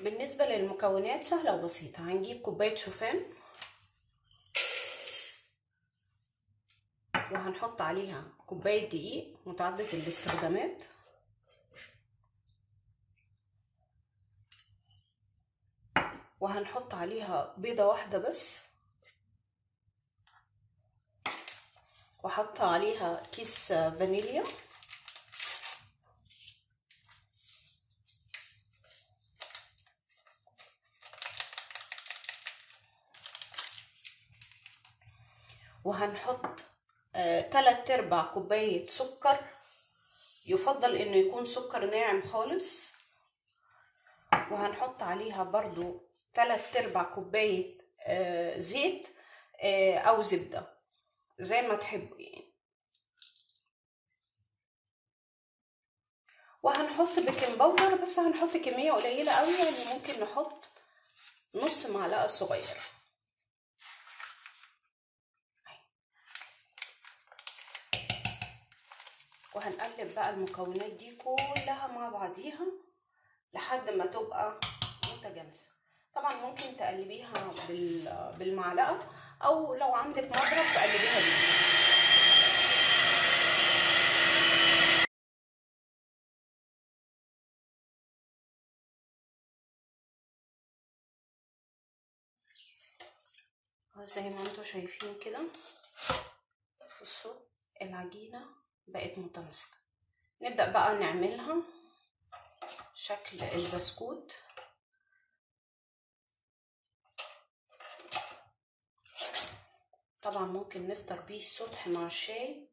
بالنسبة للمكونات سهلة وبسيطة. هنجيب كوباية شوفان. وهنحط عليها كوباية دقيق متعدد الاستخدامات. وهنحط عليها بيضة واحدة بس. وحط عليها كيس فانيليا. وهنحط آه، تلات أرباع كوباية سكر. يفضل إنه يكون سكر ناعم خالص. وهنحط عليها برضو تلات أرباع كوباية آه، زيت آه، أو زبدة زي ما تحبوا يعني. وهنحط بيكنج باودر بس هنحط كمية قليلة قوي يعني ممكن نحط نص معلقة صغيرة. وهنقلب بقى المكونات دي كلها مع بعضيها لحد ما تبقى متجانسة طبعا ممكن تقلبيها بال- بالمعلقة أو لو عندك مضرب تقلبيها بيه. زي ما أنتوا شايفين كده. بصوا العجينة. بقت متماسكة. نبدأ بقى نعملها شكل البسكوت. طبعا ممكن نفطر بيه الصبح مع الشاي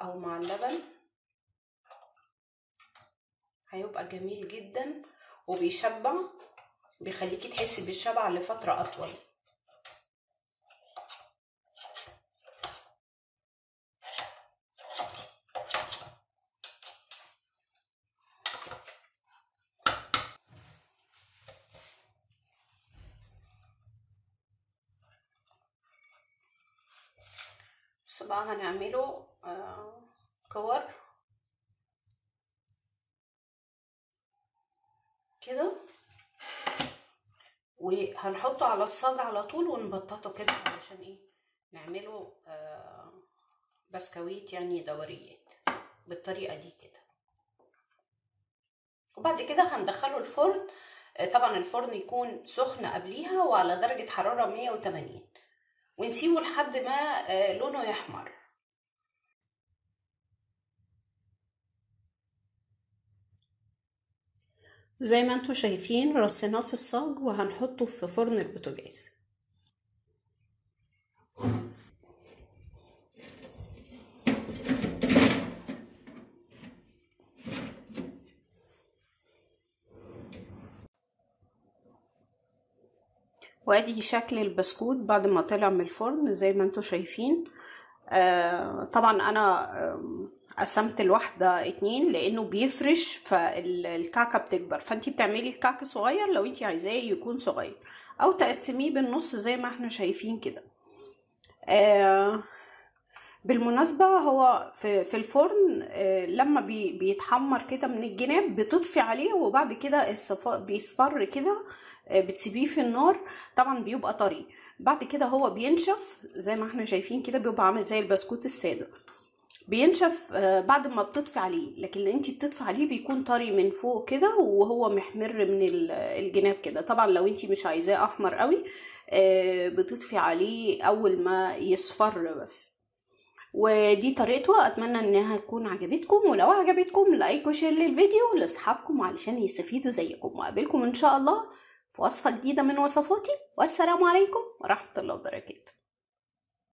أو مع اللبن. هيبقى جميل جدا وبيشبع بيخليكي تحسي بالشبع لفترة أطول بصوا بقى هنعمله آه كور. كده. وهنحطه على الصاج على طول ونبططه كده علشان إيه؟ نعمله آه بسكويت يعني دوريات بالطريقة دي كده. وبعد كده هندخله الفرن. آه طبعا الفرن يكون سخن قبليها وعلى درجة حرارة 180 ونسيبه لحد ما آه لونه يحمر. زي ما أنتوا شايفين رصيناه في الصاج وهنحطه في فرن البوتاجاز. وادي شكل البسكوت بعد ما طلع من الفرن زي ما أنتوا شايفين. آه طبعا أنا قسمت الواحدة اتنين لأنه بيفرش فالكعكة بتكبر. فانتي بتعملي الكعك صغير لو انتي عايزاه يكون صغير أو تقسميه بالنص زي ما إحنا شايفين كده. آه بالمناسبة هو في, الفرن آه لما بي بيتحمر كده من الجناب بتطفي عليه وبعد كده بيصفر كده بتسيبيه في النار طبعا بيبقى طري. بعد كده هو بينشف زي ما إحنا شايفين كده بيبقى عامل زي البسكوت السادة. بينشف بعد ما بتطفي عليه لكن انتي بتطفي عليه بيكون طري من فوق كده وهو محمر من الجناب كده. طبعا لو انتي مش عايزاه أحمر قوي بتطفي عليه أول ما يصفر بس. ودي طريقته أتمنى إنها تكون عجبتكم. ولو عجبتكم like و share للفيديو لأصحابكم علشان يستفيدوا زيكم. وأقابلكم إن شاء الله في وصفة جديدة من وصفاتي والسلام عليكم ورحمة الله وبركاته.